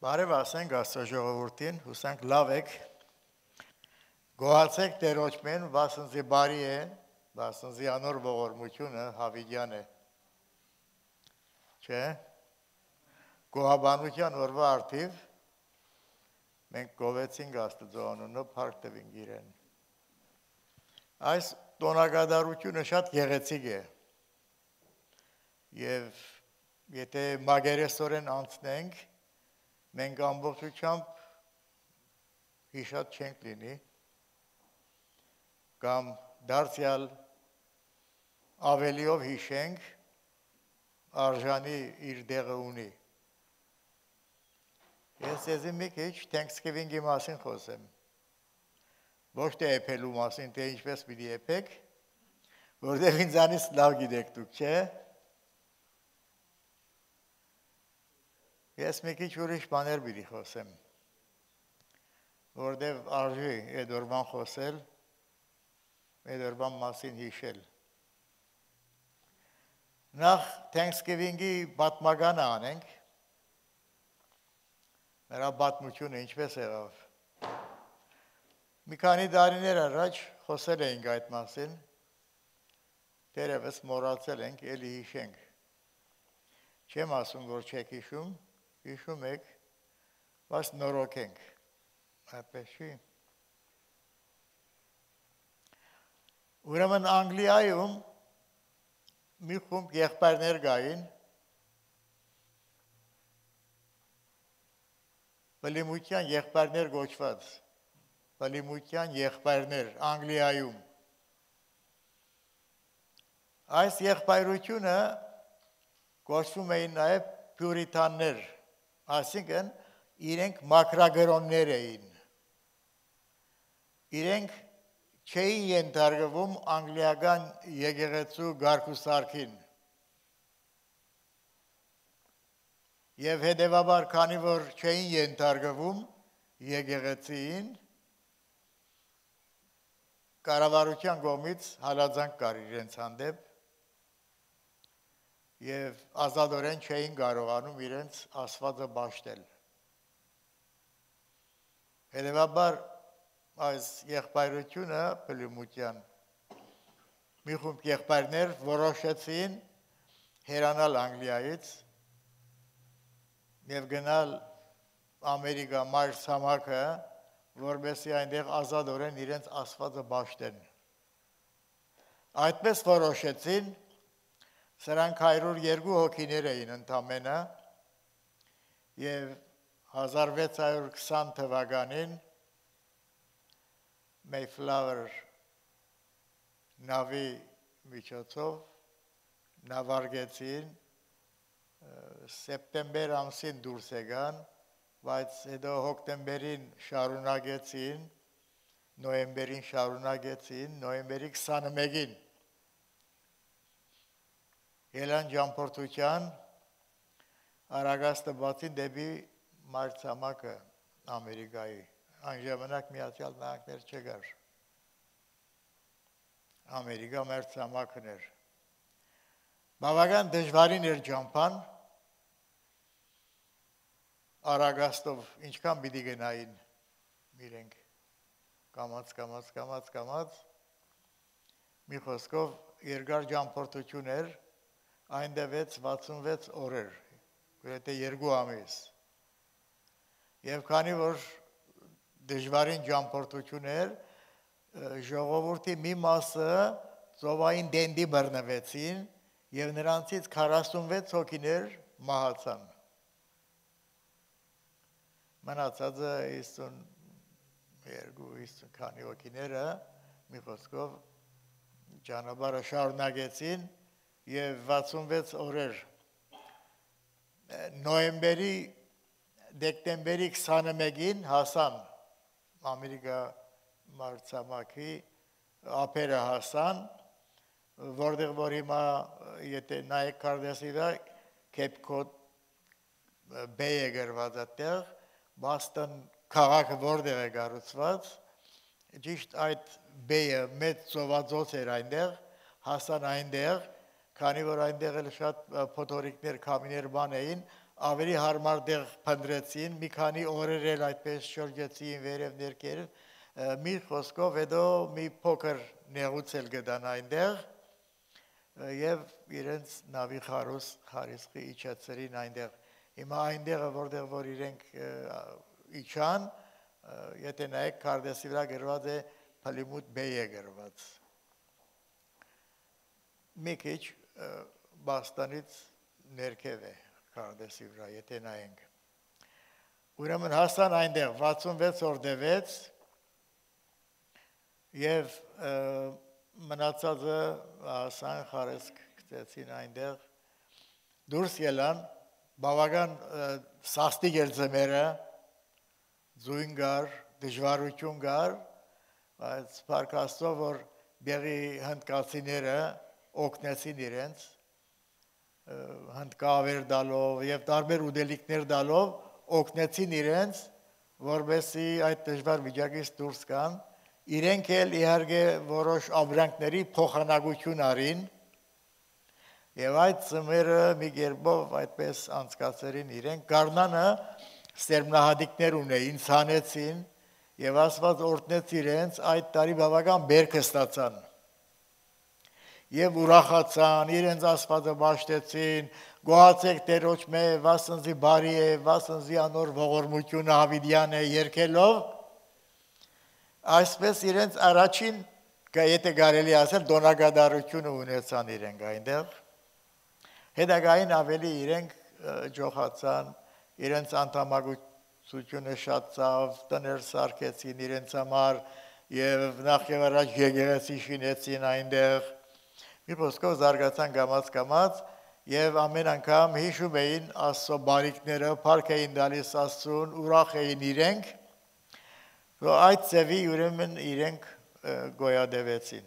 Բարև ասենք Աստծո ժողովրդին, հուսանք լավ եք։ Գոհացեք Տերոջ մեն, վասնզի բարի է, վասնզի անոր ողորմությունը հավիդյան է։ Չէ։ Գոհաբանության օրվա արդիվ մենք գովեցինք Աստծո անունը, փառք տվինք իրեն։ Այս տոնակատարությունը շատ գեղեցիկ է։ Եվ եթե մագերեսորեն անցնենք, մենք ամբողջությամբ հիշած չենք լինի կամ դարձյալ ավելիով հիշենք արժանի իր դեղը ունի Ես եզի մի քիչ Thanksgiving-ի մասին խոսեմ։ Ոչ թե եփելու մասին, թե ինչպես պիտի եփեք, որովհետև ինձանից լավ գիտեք դուք, չէ՞։ Ես մի քիչ ուրիշ բաներ պիտի խոսեմ։ Որովհետև արժի այդ օրվան խոսել, այդ օրվան մասին հիշել։ Նախ Thanksgiving-ի պատմականը անենք նրա պատմությունը ինչպես եղավ։ Մի քանի տարիներ առաջ խոսել էինք այդ մասին։ Դերևս մոռացել ենք, ելի հիշենք։ Չեմ ասում, որ չեք հիշում, հիշում եք, բայց նորոգենք։ Այդպես չի։ Ուրեմն Անգլիայում մի խումբ եղբայրներ գային, բլիմության եղբայրներ գոչված, բլիմության եղբայրներ Անգլիայում։ Այս եղբայրությունը գոչվում էին նաև պյուրիտաններ, այսինքն իրենք մակրագրոններ էին։ Իրենք չէին ենթարկվում անգլիական եկեղեցու գարկուսարքին։ եւ հետեւաբար քանի որ չէին ենթարկվում եկեղեցին կառավարության կողմից հալածանք կար իրենց հանդեպ եւ ազատորեն չէին կարողանում իրենց ասվածը ճաշտել հետեւաբար այս եղբայրությունը պլիմության մի խումբ եղբայրներ որոշեցին հերանալ Անգլիայից եւ գնալ Ամերիկա մայր ցամաքը, որբեսի այնտեղ ազատորեն իրենց ասվածը ճաշտեն։ Այդպես որոշեցին, սրանք 102 հոգիներ էին ընդամենը եւ 1620 թվականին Mayflower նավի միջոցով նավարգեցին սեպտեմբեր ամսին դուրս եկան, բայց հետո հոկտեմբերին շարունակեցին, նոյեմբերին շարունակեցին, նոյեմբերի 21-ին ելան ճամփորդության Արագաստը բացին դեպի մարտամակը Ամերիկայի։ Այն ժամանակ Միացյալ Նահանգներ չկար։ Ամերիկա մարտամակն էր։ Բավական դժվարին էր ճամփան, արագաստով ինչքան պիտի գնային իրենք կամած կամած կամած կամած մի խոսքով երկար ճամփորդություն էր այնտեղից 66 օրեր գրեթե 2 ամիս եւ քանի որ դժվարին ճամփորդություն էր ժողովրդի մի մասը ծովային դենդի բռնվեցին եւ նրանցից 46 հոգիներ մահացան։ Մնացածը 52 50 քանի հոգիները մի խոսքով ճանապարհը շարունակեցին եւ 66 օրեր նոյեմբերի դեկտեմբերի 21-ին հասան Ամերիկա մարտամակի ափերը հասան որտեղ որ հիմա եթե նայեք կարդասի վրա Cape Bay է գրված այդտեղ, Boston քաղաքը որտեղ է կառուցված, ճիշտ այդ Bay-ը մեծ ծովաձոց էր այնտեղ, հասան այնտեղ, քանի որ այնտեղ էլ շատ փոթորիկներ, քամիներ բան էին, ավելի հարմար դեղ փնտրեցին, մի քանի օրեր էլ այդպես շրջեցին վերև ներքեր, մի խոսքով հետո մի փոքր նեղուցել գտան այնտեղ եւ իրենց նավի խարուս խարիսխի իջացրին այնտեղ հիմա այնտեղը որտեղ որ իրենք իջան եթե նայեք կարդեսի վրա գրված է Փալիմուտ բեյ է գրված մի քիչ բաստանից ներքև է կարդեսի վրա, եթե նայենք։ Ուրեմն հասան այնտեղ 66 օր դեվեց եւ մնացածը հասան խարեսկ գտեցին այնտեղ դուրս ելան բավական սաստիկ էր ձմերը զույն գար դժվարություն գար բայց փարկաստով որ բեղի հնդկացիները օգնեցին իրենց հնդկավեր դալով եւ տարբեր ուդելիքներ դալով օգնեցին իրենց, որբեսի այդ դժվար վիճակից դուրս գան։ Իրենք էլ իհարկե որոշ ապրանքների փոխանակություն արին եւ այդ ծմերը մի կերպով այդպես անցկացրին իրենք գառնանը սերմնահատիկներ ունեին, ցանեցին եւ ասված օրտնեց իրենց այդ տարի բավական բերքը ստացան եւ ուրախացան, իրենց Աստվածը ճաշտեցին, գոհացեք Տերոջ մե, վասնզի բարի է, վասնզի անոր ողորմությունը հավիդյան է երկելով։ Այսպես իրենց առաջին եթե կարելի ասել դոնագադարությունը ունեցան իրենք այնտեղ։ Հետագային ավելի իրենք ջոխացան, իրենց անդամակցությունը շատ ցավ, տներ սարքեցին իրենց համար եւ նախ եւ առաջ եկեղեցի շինեցին այնտեղ Մի ոսկով զարգացան գամած եւ ամեն անգամ հիշում էին Աստծո բարիքները, փառք էին տալիս Աստծուն, ուրախ էին իրենք։ Ու այդ ծևի ուրեմն իրենք գոյադևեցին։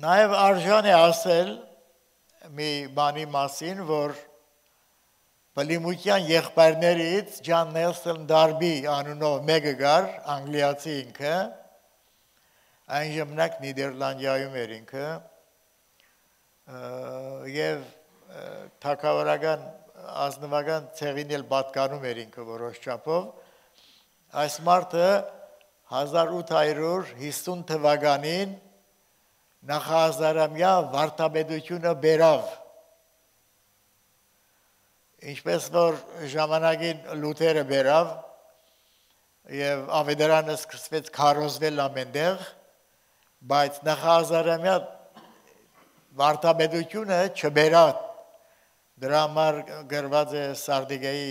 Նաև արժան է ասել մի բանի մասին, որ Պլիմուտյան եղբայրներից Ջան Նելսոն Դարբի անունով մեկը գար, անգլիացի ինքը, այն ժամանակ Նիդերլանդիայում էր ինքը եւ թակավարական ազնվական ցեղին էլ պատկանում էր ինքը որոշ չափով այս մարդը 1850 թվականին նախահազարամյա վարտաբեդությունը բերավ ինչպես որ ժամանակին լութերը բերավ եւ ավետարանը սկսվեց քարոզվել ամենտեղ բայց նախազարամյա վարտաբեդությունը չբերա դրա համար գրված է Սարդիգայի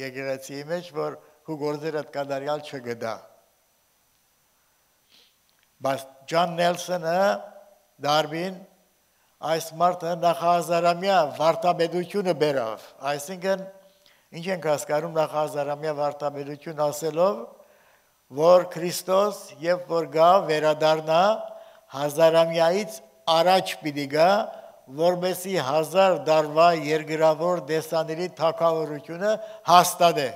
եկեղեցիի մեջ, որ հու գործերը կդարյալ չգդա։ Բայց Ջան Նելսոնը դարբին այս մարդը նախազարամյա վարտաբեդությունը բերավ, այսինքն ինչ ենք հասկանում նախազարամյա վարտաբեդություն ասելով, որ Քրիստոս երբ որ գա վերադառնա հազարամյայից առաջ պիտի գա որբեսի հազար դարվա երգրավոր դեսաների թակավորությունը հաստատե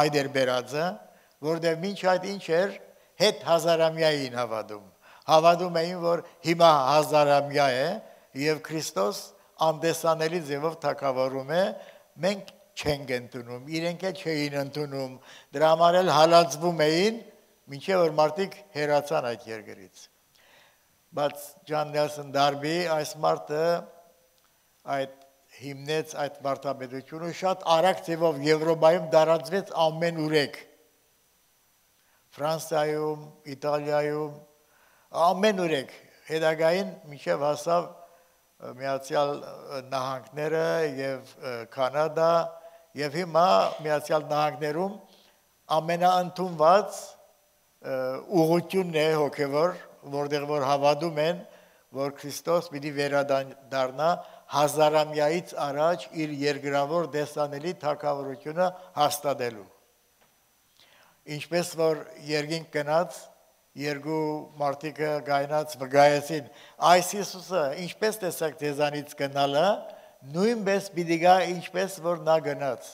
այդ էր բերածը որտեղ ոչ այդ ինչ էր հետ հազարամյային հավատում հավատում էին որ հիմա հազարամյա է եւ Քրիստոս անդեսանելի ձևով թակավորում է մենք չենք ընդունում, իրենք էլ չէին ընդունում, դրա համար էլ հալածվում էին, մինչև որ մարդիկ հերացան այդ երկրից։ Բայց Ջան Նելսոն Դարբի այս մարդը այդ հիմնեց այդ վարտաբեդությունը շատ արագ ձևով Եվրոպայում դարածվեց ամեն ուրեք։ Ֆրանսիայում, Իտալիայում ամեն ուրեք հետագային մինչև հասավ Միացյալ Նահանգները եւ Կանադա Եվ հիմա Միացյալ Նահանգներում ամենաընդունված ուղությունն է հոգևոր, որտեղ որ հավատում են, որ Քրիստոս պիտի վերադառնա հազարամյայից առաջ իր երկրավոր դեսանելի թակավորությունը հաստատելու։ Ինչպես որ երկինք գնաց երկու մարդիկը գայնած վգայեցին այս Հիսուսը ինչպես տեսակ ձեզանից գնալը նույնպես պիտի գա ինչպես որ նա գնաց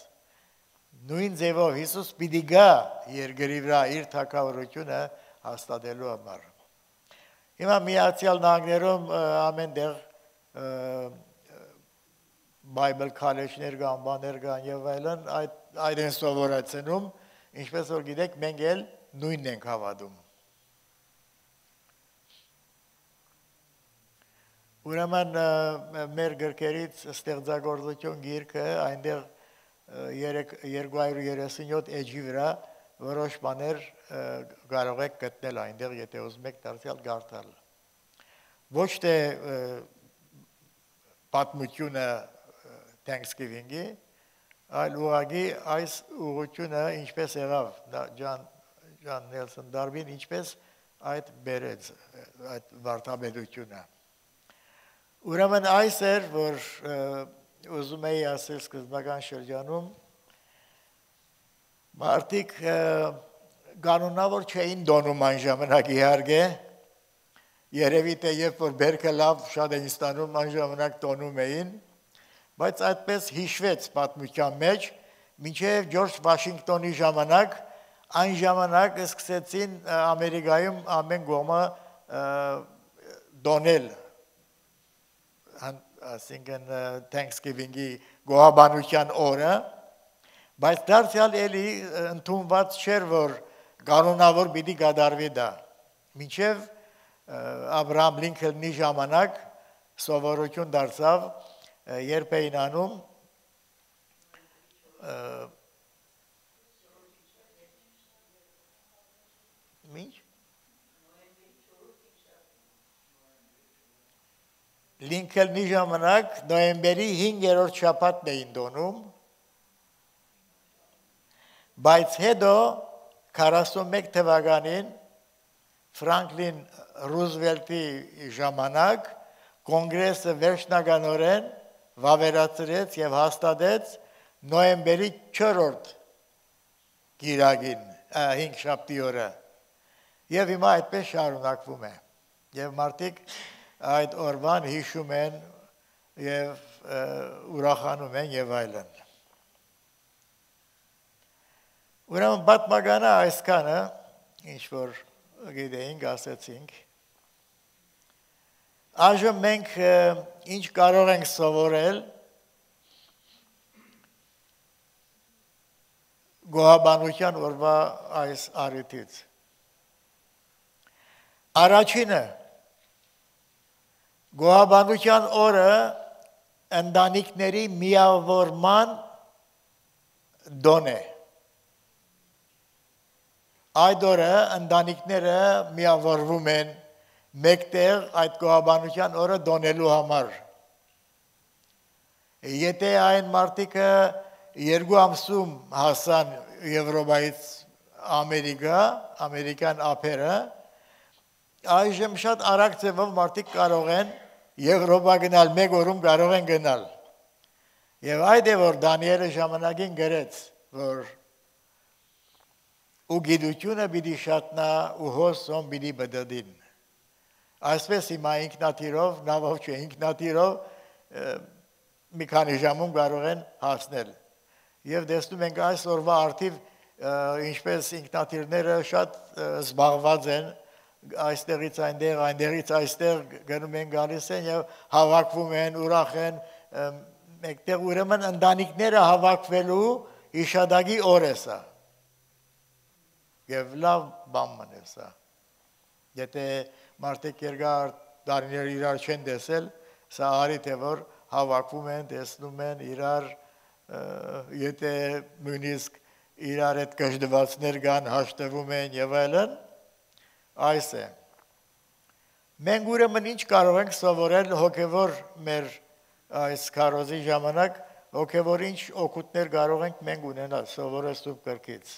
նույն ձևով Հիսուս պիտի գա երկրի վրա իր թակավորությունը հաստատելու համար Հիմա միացյալ նահանգներում ամենտեղ Bible college-ներ կան, բաներ կան եւ այլն, այդ այդ են սովորացնում, ինչպես որ գիտեք, մենք էլ նույնն ենք հավատում։ Ուրեմն մեր գրքերից ստեղծագործություն գիրքը այնտեղ 237 էջի վրա որոշ բաներ կարող եք գտնել այնտեղ, եթե ուզում եք դարձյալ գարտալ։ Ոչ թե պատմությունը Thanksgiving-ի, այլ ուղագի այս ուղությունը ինչպես եղավ Ջան Ջան Նելսոն Դարվին ինչպես այդ բերեց այդ վարտաբերությունը Ուրեմն այս էր որ ուզում էի ասել սկզբական շրջանում մարդիկ կանոնավոր չէին դոնում այն ժամանակ իհարկե երևի թե երբ որ բերքը լավ շատ են ստանում այն ժամանակ տոնում էին բայց այդպես հիշվեց պատմության մեջ, մինչև Ջորջ Վաշինգտոնի ժամանակ, այն ժամանակ սկսեցին Ամերիկայում ամեն գոմը դոնել ասինքն Thanksgiving-ի գոհաբանության օրը, բայց դարձյալ էլի ընդունված չէր, որ կանոնավոր պիտի գադարվի դա։ Մինչև Աբրահամ Լինքոլնի ժամանակ սովորություն դարձավ երբ էին անում Լինքոլնի ժամանակ նոյեմբերի 5-րդ շաբաթն էին դոնում բայց հետո 41 թվականին Ֆրանկլին Ռուզվելտի ժամանակ կոնգրեսը վերջնականորեն վավերացրեց եւ հաստատեց նոյեմբերի 4-րդ գիրագին 5 շաբթի օրը եւ հիմա այդպես շարունակվում է եւ մարդիկ այդ օրվան հիշում են եւ ուրախանում են եւ այլն Ուրեմն պատմականը այսքանը ինչ որ գիտեինք ասացինք. Այժմ մենք ինչ կարող ենք սովորել գոհաբանության օրվա այս առիթից։ Առաջինը գոհաբանության օրը ընտանիքների միավորման դոն է։ Այդ օրը ընտանիքները միավորվում են մեկտեղ այդ գոհաբանության օրը դոնելու համար։ Եթե այն մարդիկը երկու ամսում հասան Եվրոպայից Ամերիկա, ամերիկյան ափերը, այժմ շատ արագ ձևով մարդիկ կարող են Եվրոպա գնալ, մեկ օրում կարող են գնալ։ Եվ այդ է որ Դանիելը ժամանակին գրեց, որ ու գիտությունը պիտի շատնա ու հոսոն պիտի բդդին Այսպես հիմա ինքնաթիրով, նավով չէ, ինքնաթիրով մի քանի ժամում կարող են հասնել։ Եվ տեսնում ենք այս օրվա արդիվ ինչպես ինքնաթիրները շատ զբաղված են այստեղից այնտեղ, այնտեղից այստեղ գնում են գալիս են եւ հավաքվում են, ուրախ են, մեկտեղ ուրեմն ընտանիքները հավաքվելու իշադագի օր է սա։ Եվ լավ բան մնե սա։ Եթե մարդիկ երկար տարիներ իրար չեն տեսել, սա արիթ է որ հավաքվում են, տեսնում են իրար, եթե նույնիսկ իրար այդ կժդվածներ կան, հաշտվում են եւ այլն, այս է։ Մենք ուրեմն ինչ կարող ենք սովորել հոգևոր մեր այս քարոզի ժամանակ, հոգևոր ինչ օգուտներ կարող ենք մենք ունենալ սովորել սուրբ կրկից։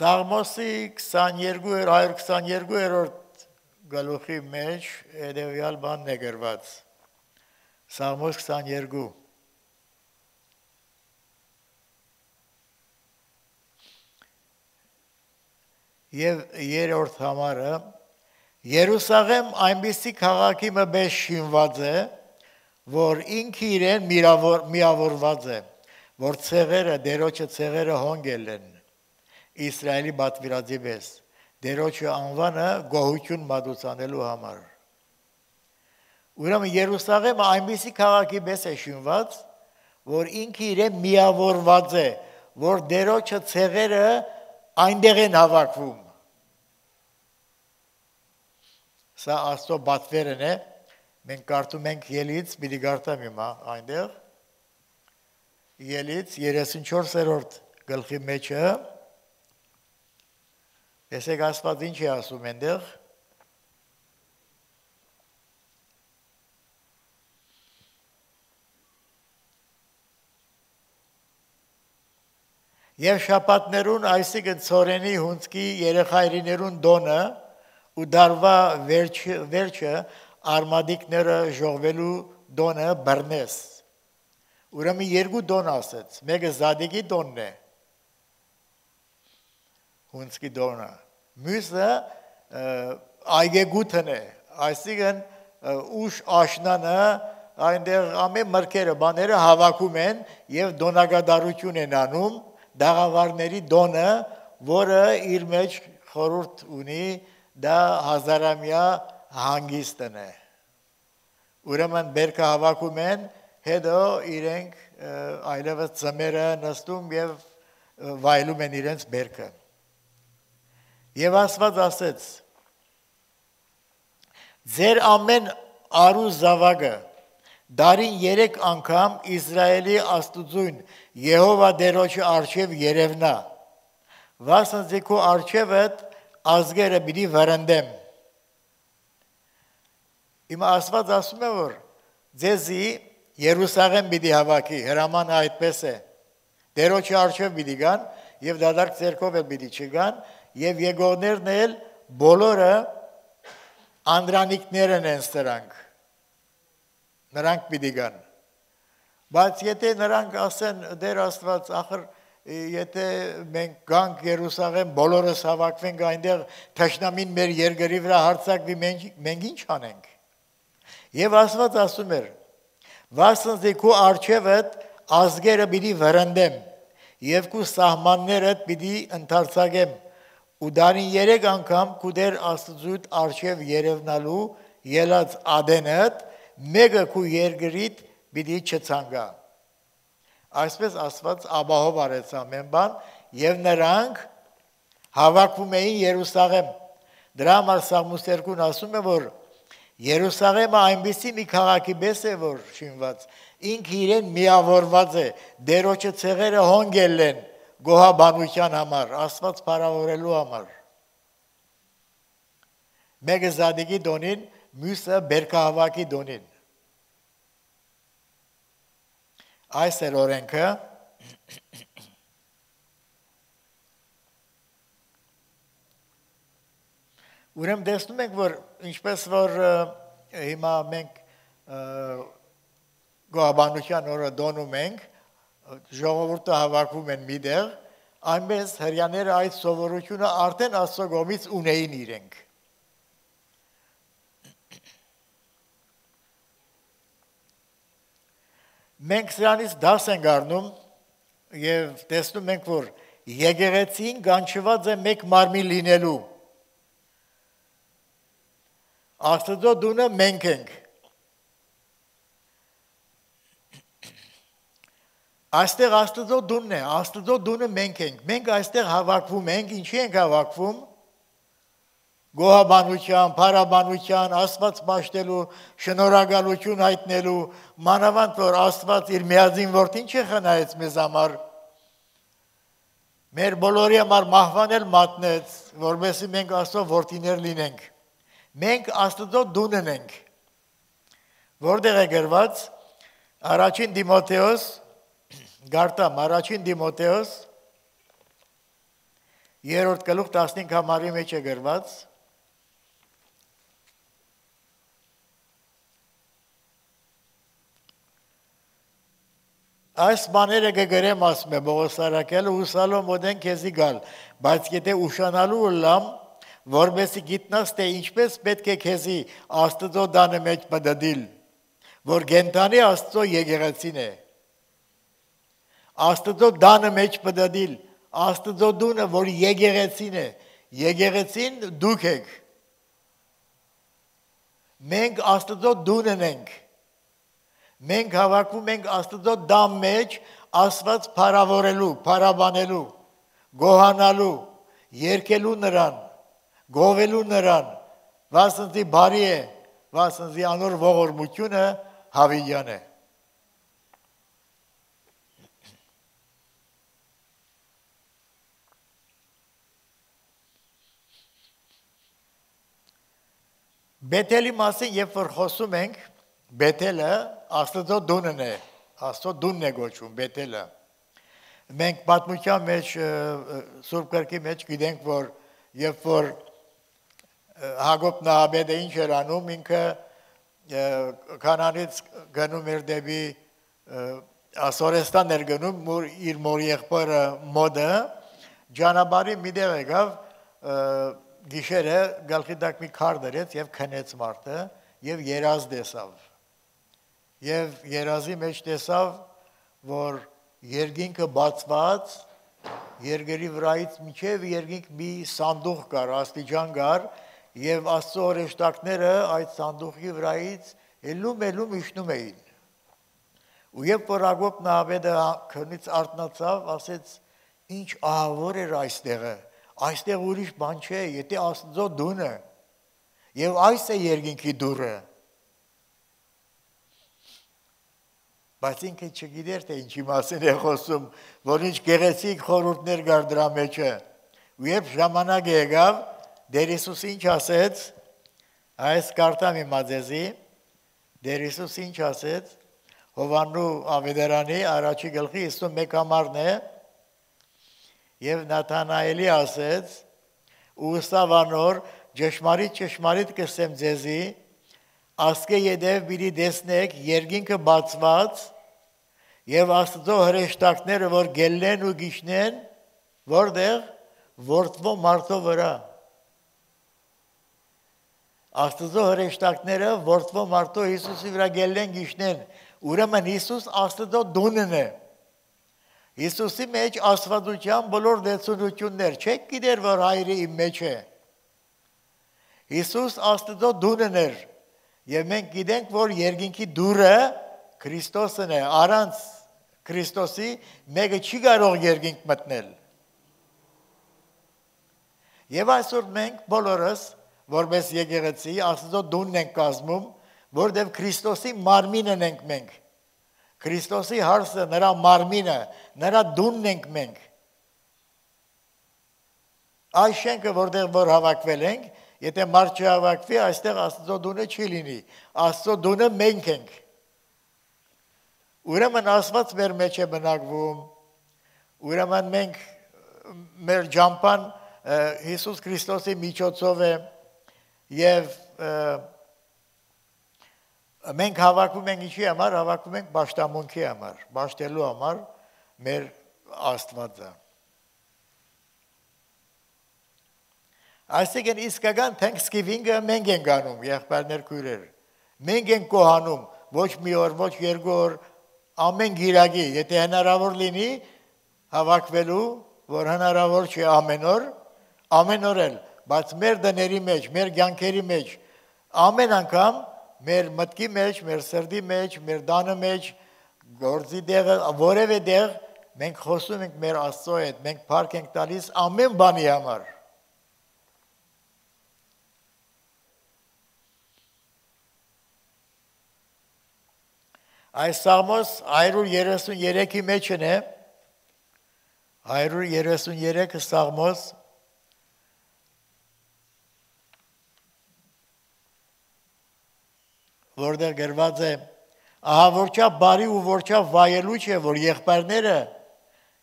Սաղմոսի 22-122-րդ գլուխի մեջ հետևյալ բանն է գրված։ Սաղմոս 22 Եվ երրորդ համարը Երուսաղեմ այնպիսի քաղաքի մեջ շինված է, որ ինքը իրեն միավորված է, որ ցեղերը դերոջը ցեղերը հոնգել են Իսրայելի բատվիրածի վես դերոջը անվանը գոհություն մատուցանելու համար Ուրեմն Երուսաղեմը այնպիսի քաղաքի պես է շինված, որ ինքը իրեն միավորված է, որ դերոջը ցեղերը այնտեղ են հավաքվում։ Սա աստծո բատվերն է։ Մենք կարդում ենք ելից, մի դիգարտամ հիմա այնտեղ։ Ելից 34-րդ գլխի մեջը Տեսեք Աստված ինչ է ասում այնտեղ։ Եվ շապատներուն, այսինքն ծորենի հունցկի երեխայրիներուն դոնը ու դարվա վերջը, վերջը արմադիկները ժողվելու դոնը բռնես։ Ուրեմն երկու դոն ասեց։ Մեկը Զադիկի դոնն է։ Հունցկի դոնը։ Մյուսը այգեգութն է։ Այսինքն ուշ աշնանը այնտեղ ամեն մրկերը բաները հավաքում են եւ դոնագադարություն են անում դաղավարների դոնը, որը իր մեջ խորուրդ ունի, դա հազարամյա հանգիստն է։ Ուրեմն բերքը հավաքում են, հետո իրենք այլևս ծմերը նստում եւ վայելում են իրենց բերքը։ Եվ Աստված ասեց. Ձեր ամեն արու զավակը Դարին 3 անգամ Իսրայելի Աստուծուն Եհովա Դերոջի արչև երևնա։ Վասնզի քո արչևը ազգերը պիտի վրընդեմ։ Իմ Աստված ասում է որ ձեզի Երուսաղեմ պիտի հավաքի, հրամանը այդպես է։ Դերոջի արչև պիտի գան եւ դադարք ցերկով էլ պիտի չգան եւ եկողներն էլ բոլորը անդրանիկներն են սրանք նրանք պիտի գան։ Բայց եթե նրանք ասեն դեր Աստված, ախր եթե մենք գանք Երուսաղեմ, բոլորս հավաքվենք այնտեղ թշնամին մեր երկրի վրա հարցակվի, մենք, մենք ինչ անենք։ Եվ Աստված ասում էր. «Վասնզի քու արչևդ ազգերը պիտի վրընդեմ եւ քու սահմաններդ պիտի ընդարձակեմ ու դարին 3 անգամ քու դեր Աստծուտ արչև երևնալու ելած ադենդ մեկը քու երգրիտ պիտի չցանգա։ Այսպես ասված Աբահով արեց ամեն բան եւ նրանք հավաքվում էին Երուսաղեմ։ Դրա համար Սաղմոս 2-ն ասում է, որ Երուսաղեմը այնպեսի մի քաղաքի պես է, որ շինված, ինքը իրեն միավորված է, դերոջը ցեղերը հոնգել են գոհաբանության համար, Աստված փառավորելու համար։ Մեկը Զադիկի դոնին, մյուսը Բերքահավաքի դոնին։ Այս էլ օրենքը. Ուրեմն տեսնում ենք, որ ինչպես որ հիմա մենք գոհաբանության օրը դոնում ենք, ժողովուրդը հավաքվում են միտեղ, այնպես հрьяները այդ սովորությունը արդեն Աստծո գոմից ունեին իրենք։ Մենք սրանից դաս ենք առնում եւ տեսնում ենք, որ եկեղեցին գանչված է մեկ մարմին լինելու։ Աստծո դունը մենք ենք։ Այստեղ Աստծո դունն է, Աստծո դունը մենք ենք։ Մենք այստեղ հավաքվում ենք, ինչի ենք հավաքվում գոհաբանության, փարաբանության, Աստված մաշտելու, շնորհակալություն հայտնելու, մանավանդ որ Աստված իր միածին որդին չի խնայեց մեզ համար։ Մեր բոլորի համար մահվանել մատնեց, որովհետեւ մենք Աստծո որդիներ լինենք։ Մենք Աստծո դունն ենք։ Որտեղ է գրված Առաջին Դիմոթեոս Գարտամ առաջին Դիմոթեոս երրորդ գլուխ 15 համարի մեջ է գրված Այս բաները կգրեմ ասում է Բողոս Սարակյալը ու Սալոմոնեն քեզի գալ, բայց եթե ուշանալու լամ, որովհետեւ գիտնաս թե ինչպես պետք է քեզի Աստծո դանը մեջ բդդիլ, որ գենտանի Աստծո եկեղեցին է։ Աստծո դանը մեջ պդադիլ, Աստծո դունը, որ եկեղեցին է, եկեղեցին դուք եք։ Մենք Աստծո դունն ենք։ Մենք հավաքվում ենք Աստծո դամ մեջ, Աստված փարավորելու, փարաբանելու, գոհանալու, երկելու նրան, գովելու նրան, վասնզի բարի է, վասնզի անոր ողորմությունը հավիյան է։ Բեթելի մասին երբ որ խոսում ենք, Բեթելը Աստծո դունն է, Աստծո դունն է գոչվում Բեթելը։ Մենք պատմության մեջ Սուրբ Գրքի մեջ գիտենք, որ երբ որ Հակոբ Նահաբեդը ինչ էր անում, ինքը կանանից գնում էր դեպի Ասորեստան էր գնում մոր իր մոր եղբորը մոդը ջանաբարի մի դեղ եկավ գիշերը գալխի դակ մի քար դրեց եւ քնեց մարդը եւ երազ տեսավ։ Եվ երազի մեջ տեսավ, որ երկինքը բացված երկերի վրայից միջև երկինք մի սանդուղ կար, աստիճան կար եւ Աստծո օրեշտակները այդ սանդուղի վրայից ելում ելում իջնում էին։ Ու երբ որ Ագոպ Նահաբեդը քնից արտնացավ, ասեց. «Ինչ ահավոր էր այստեղը» այստեղ ուրիշ բան չէ, եթե Աստծո դունը եւ այս է երկինքի դուրը։ Բայց ինքը չգիտեր թե ինչի մասին է խոսում, որ ինչ գեղեցիկ խորհուրդներ կար դրա մեջը։ Ու երբ ժամանակը եկավ, Դեր Հիսուս ինչ ասեց, այս կարտամ իմ ածեզի, Դեր Հիսուս ինչ ասեց, Հովաննու Ավետարանի առաջի գլխի 51 համարն է, Եվ Նաթանայելի ասեց. «Ուսավանոր ճշմարիտ ճշմարիտ կսեմ ձեզի, ասկե յետև պիտի տեսնեք երկինքը բացված եւ Աստծո հրեշտակները, որ գելեն ու գիշնեն, որտեղ? Որդվո մարդո վրա։ Աստծո հրեշտակները որդվո մարդո Հիսուսի վրա գելեն գիշնեն։ Ուրեմն Հիսուս Աստծո դունն է։ Հիսուսի մեջ աստվածության բոլոր դեցունություններ, չեք գիտեր, որ հայրը իմ մեջ է։ Հիսուս աստծո դունն էր, եւ մենք գիտենք, որ երկինքի դուրը Քրիստոսն է, առանց Քրիստոսի մեկը չի կարող երկինք մտնել։ Եվ այսօր մենք բոլորս, որպես եկեղեցի, աստծո դունն ենք կազմում, որտեղ Քրիստոսի մարմինն ենք մենք։ Քրիստոսի հարսը նրա մարմինը, նրա դունն ենք մենք։ Այս շենքը, որտեղ որ հավաքվել ենք, եթե մարդ չհավաքվի, այստեղ Աստծո դունը չի լինի։ Աստծո դունը մենք ենք։ Ուրեմն Աստված մեր մեջ է բնակվում։ Ուրեմն մենք մեր ջամփան Հիսուս Քրիստոսի միջոցով է եւ մենք հավաքվում ենք ինչի համար, հավաքվում ենք ճաշտամունքի համար, ճաշտելու համար մեր Աստվածը։ Այսինքն իսկական Thanksgiving-ը մենք ենք անում, եղբայրներ քույրեր։ Մենք ենք կոհանում ոչ մի օր, ոչ երկու օր, ամեն գիրագի, եթե հնարավոր լինի հավաքվելու, որ հնարավոր չէ ամեն օր, ամեն օր էլ, բայց մեր դների մեջ, մեր ցանկերի մեջ ամեն անգամ մեր մտքի մեջ, մեր սրտի մեջ, մեր դանը մեջ, գործի դեղը, որևէ դեղ մենք խոսում ենք մեր Աստծո հետ, մենք փառք ենք տալիս ամեն բանի համար։ Այս Սաղմոս 133-ի մեջն է 133 Սաղմոս որտեղ գրված է ահա որչա բարի ու որչա վայելու չէ որ եղբայրները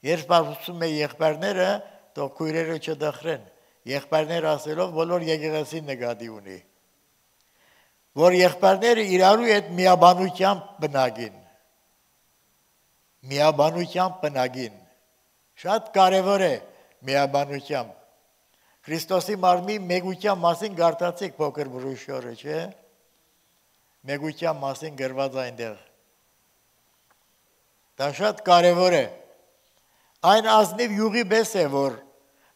երբ ասում է եղբայրները թող քույրերը չդխրեն եղբայրներ ասելով բոլոր եկեղեցին նկատի ունի որ եղբայրները իրարու հետ միաբանությամբ բնագին միաբանությամբ բնագին շատ կարևոր է միաբանությամբ Քրիստոսի մարմնի մեգության մասին գարտացիք փոքր բրուշորը, չէ՞ մեգության մասին գրված այնտեղ։ Դա շատ կարևոր է, Այն ազնիվ յուղի պես է, որ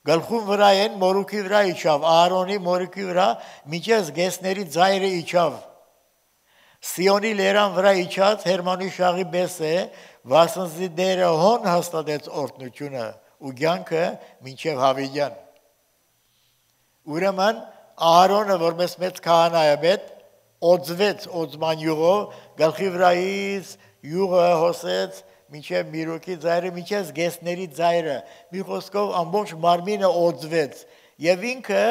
գլխում վրա են մորուքի վրա իջավ, Ահարոնի մորուքի վրա միջև գեսների ծայրը իջավ։ Սիոնի լերան վրա իջած Հերմանի շաղի պես է, վասնզի դերը հոն հաստատեց օրտնությունը ու ցանկը մինչև հավիյան։ Ուրեմն Ահարոնը որպես մեծ քահանա է մեծ օծվեց օծման յուղով գլխի վրայից յուղը հոսեց միջև միրուքի ծայրը, միջև գեսների ծայրը, մի խոսքով ամբողջ մարմինը օծվեց եւ ինքը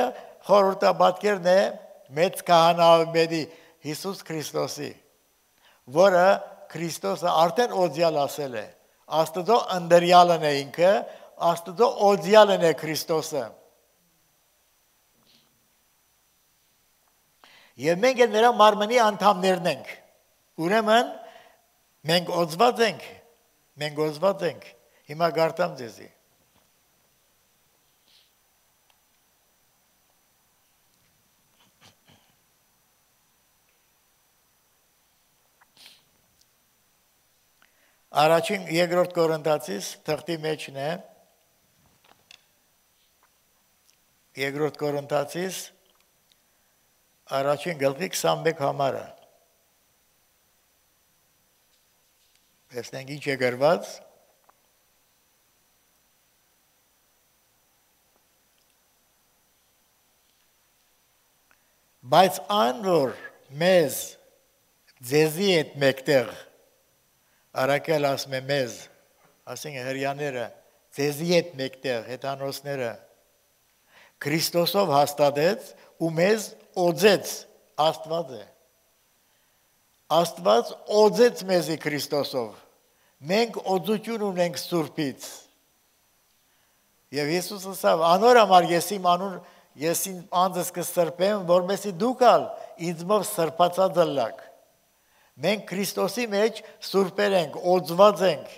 խորհրդաբատկերն է մեծ քահանայի Հիսուս Քրիստոսի, որը Քրիստոսը արդեն օծյալ ասել է։ Աստծո ընդրյալն է ինքը, Աստծո օծյալն է Քրիստոսը։ Եվ մենք նրա մարմնի անդամներն ենք։ Ուրեմն մենք օծված ենք Մենք գոզված ենք։ Հիմա գարտամ ձեզի։ Առաջին երկրորդ Կորինթացիս թղթի մեջն է երկրորդ Կորինթացիս առաջին գլխի 21 համարը Տեսնենք ինչ է գրված։ Բայց այն որ մեզ ձեզի հետ մեկտեղ արակել ասում է մեզ, ասենք հрьяները ձեզի հետ մեկտեղ հետանոսները Քրիստոսով հաստատեց ու մեզ օձեց Աստվածը Աստված օձեց մեզի Քրիստոսով։ Մենք օձություն ունենք Սուրբից։ Եվ Հիսուսը ասավ. «Անոր համար ես իմ անուն ես իմ անձս կսրբեմ, որովհետեւ դուք ալ ինձմով սրբացած ըլլակ»։ Մենք Քրիստոսի մեջ սուրբեր ենք, օձված ենք։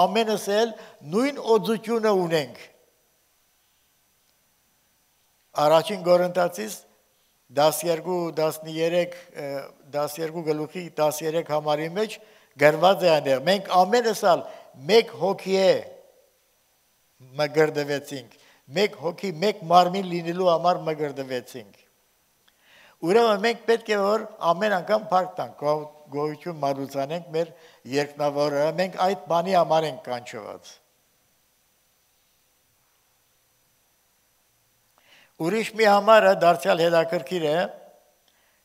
Ամենս էլ նույն օձությունը ունենք։ Առաջին Կորինթացիս 12 13 12 գլուխի 13 համարի մեջ գրված է այնտեղ մենք ամենս ալ մեկ հոգի է մգրդվեցինք մեկ հոգի մեկ մարմին լինելու համար մգրդվեցինք ուրեմն մենք պետք է որ ամեն անգամ փառք տանք գոյություն մարուցանենք մեր երկնավորը մենք այդ բանի համար ենք կանչված Ուրիշ մի համարը դարձյալ հետաքրքիր է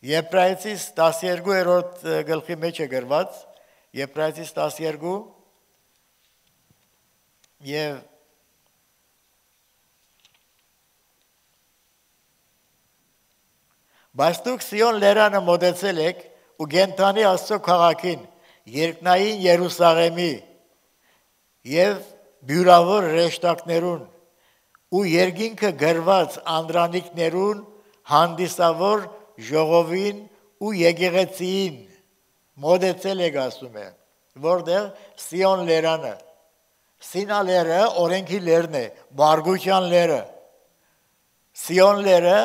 Եբրայեցիս 12-րդ գլխի մեջ է գրված Եբրայեցիս 12 եւ Բայց դուք Սիոն լերանը մոտեցել եք ու գենտանի Աստծո քաղաքին, երկնային Երուսաղեմի եւ բյուրավոր ռեշտակներուն ու երկինքը գրված անդրանիկներուն հանդիսավոր ժողովին ու եկեղեցին մոդեցել եք ասում է որտեղ Սիոն լերանը Սինա լերը օրենքի լերն է բարգուչյան լերը Սիոն լերը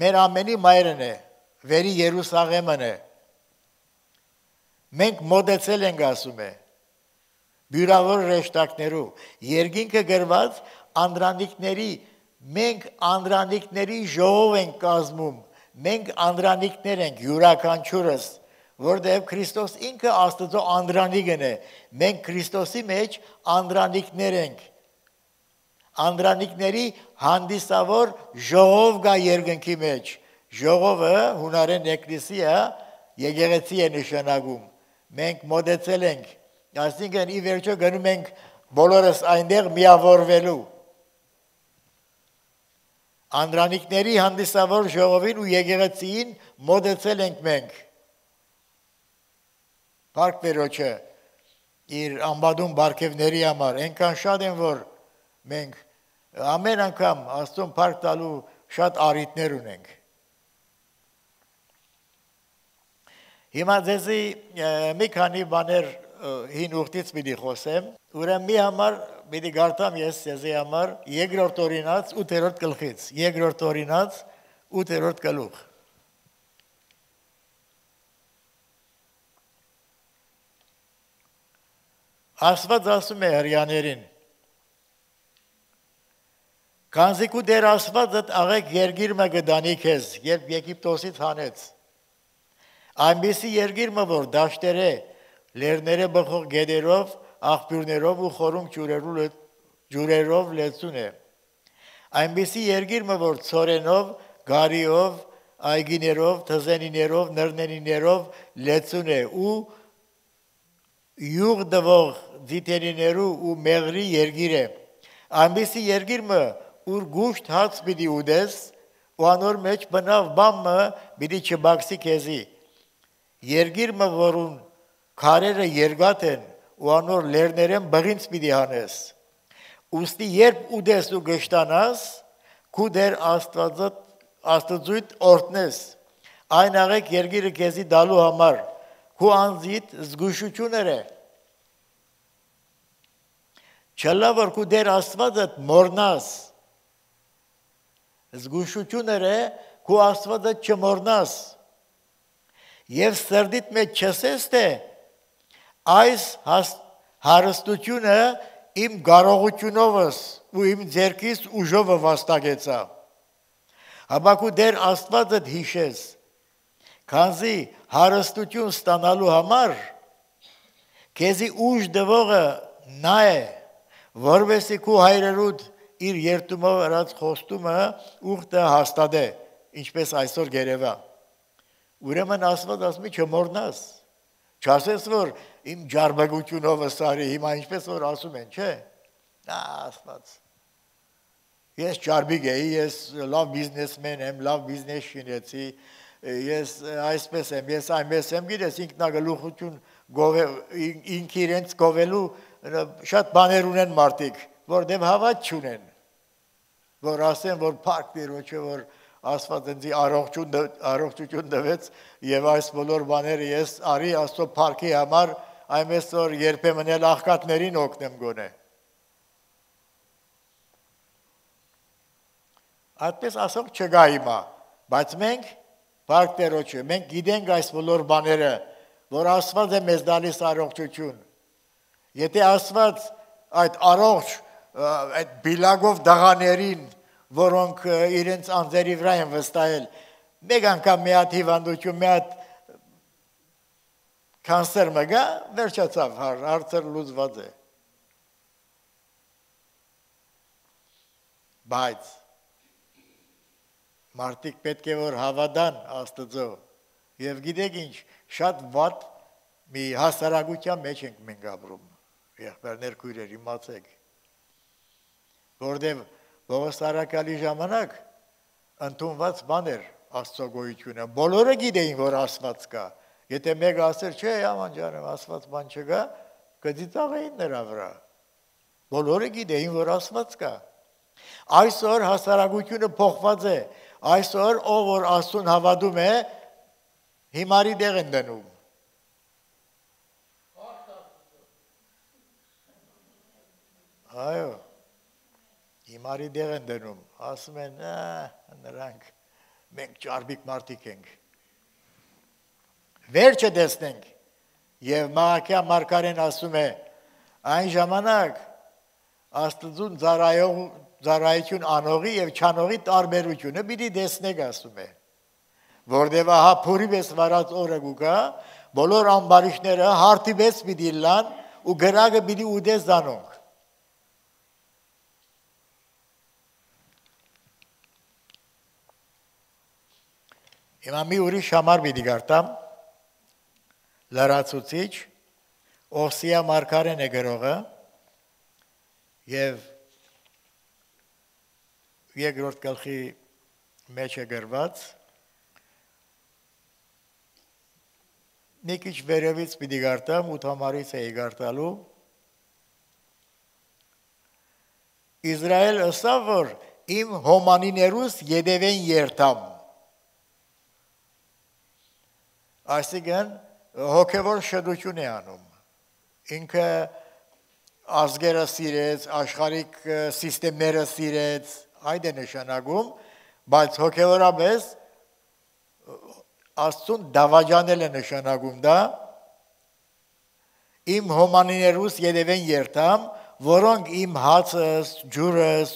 մեր ամենի մայրն է վերի Երուսաղեմն է մենք մոդեցել ենք ասում է բյուրավոր ռեշտակներու երկինքը գրված անդրանիկների մենք անդրանիկների ժողով ենք կազմում մենք անդրանիկներ ենք յուրաքանչյուրս որտեղ Քրիստոս ինքը Աստծո անդրանիկն է մենք Քրիստոսի մեջ անդրանիկներ ենք անդրանիկների հանդիսավոր ժողով գա երկնքի մեջ ժողովը հունարեն էկլեսիա եկեղեցի է նշանակում մենք մոդեցել ենք այսինքն ի վերջո գնում ենք բոլորս այնտեղ միավորվելու Անդրանիկների հանդիսավոր ժողովին ու եկեղեցին մոդեցել ենք մենք։ Փառք Տերոջը իր ամբադուն բարգևների համար այնքան շատ են որ մենք ամեն անգամ Աստծուն փառք տալու շատ առիթներ ունենք։ Հիմա ձեզի մի քանի բաներ հին ուխտից պիտի խոսեմ, ուրեմն մի համար պիտի գարտամ ես ձեզի համար երկրորդ օրինաց 8-րդ գլխից, երկրորդ օրինաց 8-րդ գլուխ։ Աստված ասում է հрьяաներին. Կանզիկու դեր Աստվածը աղեք երգիրը գտանի քեզ, երբ Եգիպտոսից հանեց։ Այնպիսի երգիրը, որ դաշտերը, լերները բխող գեդերով աղբյուրներով ու խորում ջուրերով ջուրերով լեցուն է։ Այնպիսի երգիր մը որ ծորենով, գարիով, այգիներով, թզենիներով, նռնենիներով լեցուն է ու յուղ դվող դիտերիներու ու մեղրի երգիր է։ Այնպիսի երգիր մը ուր գուշտ հաց պիտի ուդես ու անոր մեջ բնավ բամը պիտի չբաքսի քեզի։ Երգիր մը որուն քարերը երգատ են ու անոր լերներեն բղինց պիտի հանես։ Ոստի երբ ուդես ու գշտանաս, քու դեր աստվածը աստծույթ օրտնես։ Այն աղեք երգիրը քեզի դալու համար քու անձիդ զգուշությունները Չլա որ քու դեր աստվածը մորնաս զգուշությունները քու աստվածը չմորնաս եւ սրդիտ մեջ չսես թե այս հարստությունը իմ կարողությունովս ու իմ ձերքից ուժովը վաստակեցա Հաբակու դեր Աստվածը հիշես քանզի հարստություն ստանալու համար քեզի ուժ դվողը նա է որովհետեւ քու հայրերուդ իր երտումով արած խոստումը ուխտը հաստատե ինչպես այսօր գերեվա ուրեմն Աստված ասում է չմորնաս չասես որ իմ ջարբագությունով սարի հիմա ինչպես որ ասում են չէ նա Աստված ես ջարբիգ էի ես լավ բիզնեսմեն եմ լավ բիզնես շինեցի ես այսպես եմ ես այնպես եմ գիտես ինքնագլուխություն գովե ինք իրենց գովելու շատ բաներ ունեն մարդիկ որտեղ հավատ չունեն որ ասեն որ փառք Տիրոջը որ Աստված ինձ առողջություն առողջություն տվեց եւ այս բոլոր բաները ես արի Աստծո փառքի համար այնպես որ երբեմն էլ աղքատներին օգնեմ գոնե Այդպես ասող չգա հիմա բայց մենք փառք Տիրոջը մենք գիտենք այս բոլոր բաները որ Աստված է մեզ դալիս առողջություն Եթե Աստված այդ առողջ այդ բիլագով դղաներին, որոնք իրենց անձերի վրա են վստահել, մեկ անգամ մի հատ հիվանդություն, մի հատ կանսեր մգա, վերջացավ, հարցը լուծված է։ Բայց մարդիկ պետք է որ հավատան Աստծո։ Եվ գիտեք ինչ, շատ վատ մի հասարակության մեջ ենք մենք ապրում։ Եղբայրներ քույրեր, իմացեք որտեղ Բողոստարակալի ժամանակ ընդունված բան էր Աստծո գոյությունը։ Բոլորը գիտեին, որ Աստված կա։ Եթե մեկը ասեր, չէ, աման ջանեմ, Աստված բան չկա, կդիտաղեին նրա վրա։ Բոլորը գիտեին, որ Աստված կա։ Այսօր հասարակությունը փոխված է։ Այսօր ով որ Աստուն հավատում է, հիմարի դեղ են դնում։ Այո հիմարի դեղ են դնում, ասում են, նրանք մենք ճարբիկ մարդիկ ենք։ Վերջը տեսնենք։ Եվ Մահակյա Մարկարեն ասում է, այն ժամանակ Աստծուն ծառայող ծառայություն անողի եւ չանողի տարբերությունը պիտի տեսնեք ասում է որտեւ ահա փուրի վես վարած օրը գուկա բոլոր ամբարիշները հարտի վես պիտի լան ու գրագը պիտի ուդես դանոնք Հիմա մի ուրիշ համար մի դիգարտամ լրացուցիչ Օսիա Մարկարեն է գրողը եւ երկրորդ գլխի մեջ է գրված մի քիչ վերևից պիտի գարտամ ու համարից էի գարտալու Իսրայել ըսավ որ իմ հոմանիներուս յետևեն երթամ Այսինքն հոգևոր շդություն է անում։ Ինքը ազգերը սիրեց, աշխարհիկ համակարգերը սիրեց, այդ է նշանակում, բայց հոգևորապես Աստծուն դավաճանել է նշանակում դա իմ հոմանիներուս յետևեն երթամ, որոնք իմ հացս, ջուրս,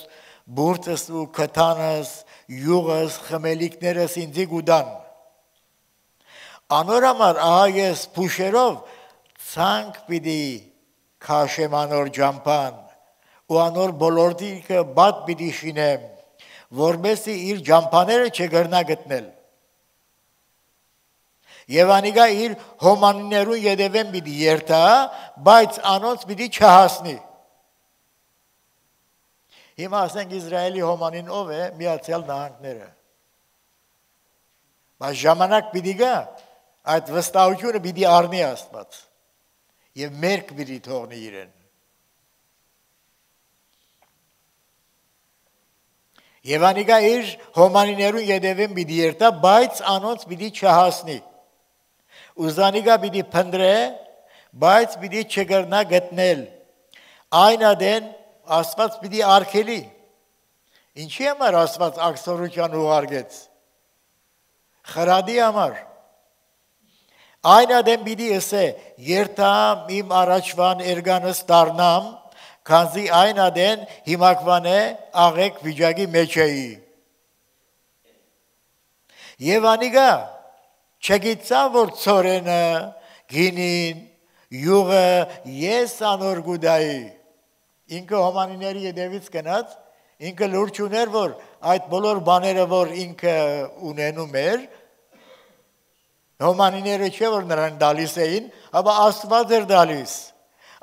բուրտս ու քթանս, յուղս, խմելիքներս ինձի գուդան։ Անոր համար ահա ես փուշերով ցանկ պիտի քաշեմ անոր ջամփան ու անոր բոլոր դիրքը բադ պիտի շինեմ, որբեսի իր ջամփաները չգրնա գտնել։ Եվ անիգա իր հոմանիներուն յետևեն պիտի երթա, բայց անոնց պիտի չհասնի։ Հիմա ասենք Իսրայելի հոմանին ով է միացյալ նահանգները։ Բայց ժամանակ պիտի գա, այդ վստահությունը պիտի առնի Աստված։ Եվ մերկ պիտի թողնի իրեն։ Եվ անիկա իր հոմանիներուն յետևեն պիտի երթա, բայց անոնց պիտի չհասնի ուզանիգա պիտի փնդրե, բայց պիտի չգրնա գտնել։ Այն ադեն Աստված պիտի արկելի։ Ինչի համար Աստված ակսորության ուղարկեց։ Խրադի համար։ Այն ադեն պիտի ասե, երթամ իմ առաջվան երգանս դառնամ, քանզի այն ադեն հիմակվան է աղեք վիճակի մեջ էի։ Եվ անիգա չգիտա որ ծորենը գինին յուղը ես անոր գուդայի ինքը հոմանիների յետևից գնաց ինքը լուրջ ուներ որ այդ բոլոր բաները որ ինքը ունենում էր հոմանիները չէ որ նրան դալիս էին ապա աստված էր դալիս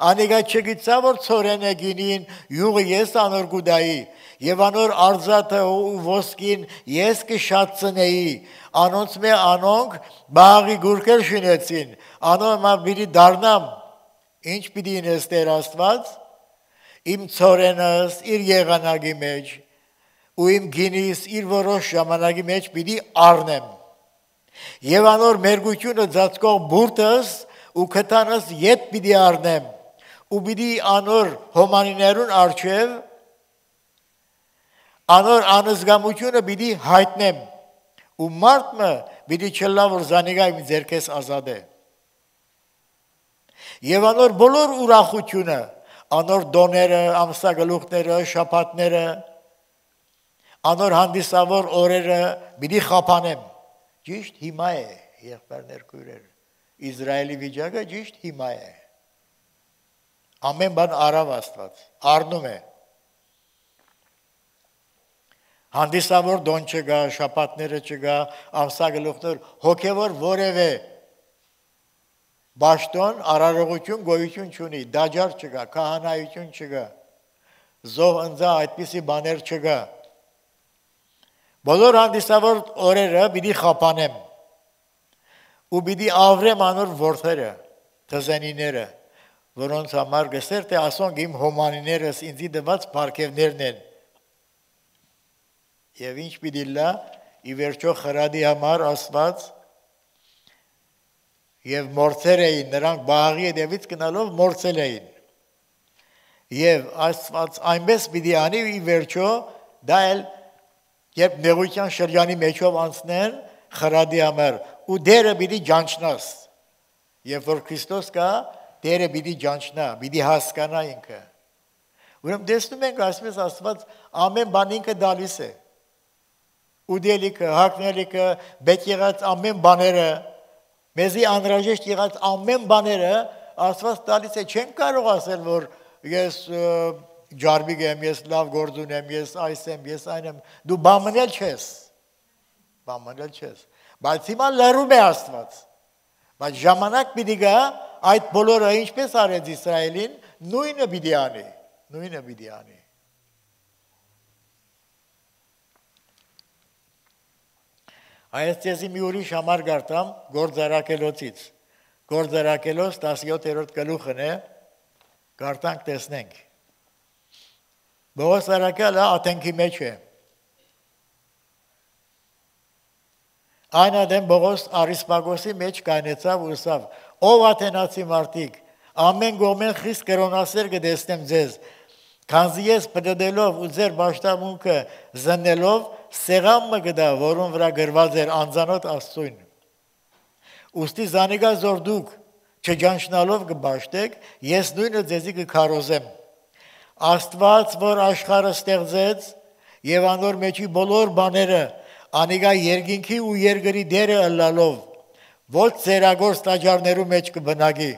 անիկա չգիտա որ ծորենը գինին յուղը ես անոր գուդայի եւ անոր արձատը ու ոսկին ես կշացնեի անոնց մե անոնք բաղի գուրկեր շինեցին անոնք մա բիդի դառնամ ինչ պիտի ինես Տեր Աստված իմ ծորենս իր եղանակի մեջ ու իմ գինիս իր որոշ ժամանակի մեջ պիտի առնեմ եւ անոր մերգությունը ծածկող բուրտս ու քտանս յետ պիտի առնեմ ու պիտի անոր հոմանիներուն արչև անոր անզգամությունը պիտի հայտնեմ ու մարդը պիտի չլա որ զանիգա իմ ձերքես ազատ է եւ անոր բոլոր ուրախությունը անոր դոները ամսագլուխները շապատները անոր հանդիսավոր օրերը պիտի խափանեմ ճիշտ հիմա է եղբայրներ քույրեր Իսրայելի վիճակը ճիշտ հիմա է ամեն բան արավ Աստված առնում է հանդիսավոր դոն չգա, շապատները չգա, ամսագլուխներ, հոգևոր որևէ Բաշտոն արարողություն գոյություն չունի, դաջար չկա, քահանայություն չկա։ Զով ընձա այդպիսի բաներ չկա։ Բոլոր հանդիսավոր օրերը պիտի խափանեմ ու պիտի ավրեմ անոր ворթերը, թզենիները, որոնց համար գսեր թե ասոնք իմ հոմանիներս ինձի դված բարգևներն են։ Եվ ինչ պիտի լա ի վերջո խրադի համար Աստված եւ մորցեր էին նրանք բաղի հետևից գնալով մորցել էին։ Եվ Աստված այնպես պիտի անի ի վերջո դա էլ երբ նեղության շրջանի մեջով անցնեն խրադի համար ու դերը պիտի ջանչնաս եւ որ Քրիստոս կա դերը պիտի ջանչնա պիտի հասկանա ինքը ուրեմն տեսնում ենք ասես Աստված ամեն բան ինքը դալիս է ուդելիքը, հակնելիքը, բեկ եղած ամեն բաները, մեզի անհրաժեշտ եղած ամեն բաները Աստված տալիս է, չեն կարող ասել, որ ես ջարմիկ եմ, ես լավ գործ ունեմ, ես այս եմ, ես այն եմ, դու բամնել չես։ Բամնել չես։ Բայց հիմա լրում է Աստված։ Բայց ժամանակ պիտի գա այդ բոլորը ինչպես արեց Իսրայելին, նույնը պիտի անի, նույնը պիտի անի։ Այս ցեզի մի ուրիշ համար գարտամ գործարակելոցից։ Գործարակելոց 17-րդ գլուխն է, գարտանք տեսնենք։ Բողոս արակելը ատենքի մեջ է։ Այն ադեմ Բողոս Արիսպագոսի մեջ կանեցավ ու ասավ. «Ով աթենացի մարդիկ, ամեն գոմեն խիստ կրոնասեր կդեսնեմ ձեզ, քանզի ես պտտելով ու ձեր ճաշտամունքը զննելով սեղամը գտա, որոնց վրա գրված էր անձանոտ Աստծույն։ Ոստի զանիգա զոր դուք չջանչնալով կբաշտեք, ես նույնը ձեզի կքարոզեմ։ Աստված, որ աշխարհը ստեղծեց եւ անոր մեջի բոլոր բաները անիգա երկինքի ու երկրի դերը ըլլալով ոչ ծերագործ տաճարներու մեջ կբնակի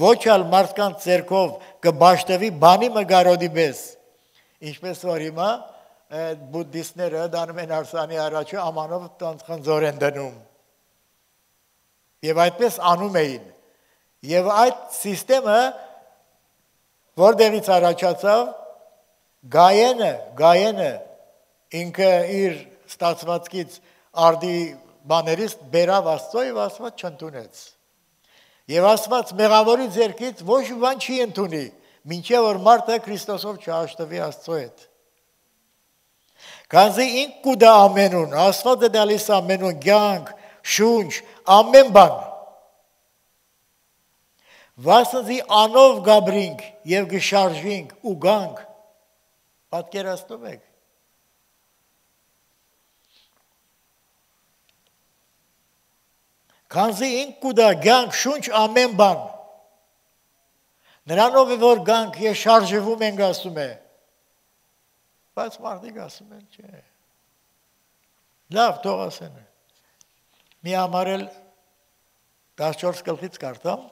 ոչ ալ մարդկանց ցերկով կբաշտվի բանի մգարոդի պես ինչպես որ հիմա բուդդիստները դանում են արսանի առաջը ամանով տանց խնձոր են դնում եւ այդպես անում էին եւ այդ համակարգը որտեղից առաջացավ գայենը գայենը ինքը իր ստացվածքից արդի բաներից բերավ Աստծո եւ Աստված չընդունեց։ Եվ Աստված մեղավորի ձեռքից ոչ բան չի ընդունի, մինչև որ մարդը Քրիստոսով չհաշտվի Աստծո հետ։ Քանզի ինք կուդա ամենուն, Աստված է դալիս ամենուն ցանկ, շունչ, ամեն բան։ Վասնզի անով գաբրինք եւ գշարժվինք ու գանք։ Պատկերացնում եք Քանզի ինքուդա գանք շունչ ամեն բան։ Նրանով որ գանք եւ շարժվում ենք ասում է։ Բայց մարդիկ ասում են չէ։ Լավ, թող ասեն։ Մի ամարել 14 գլխից կարտամ։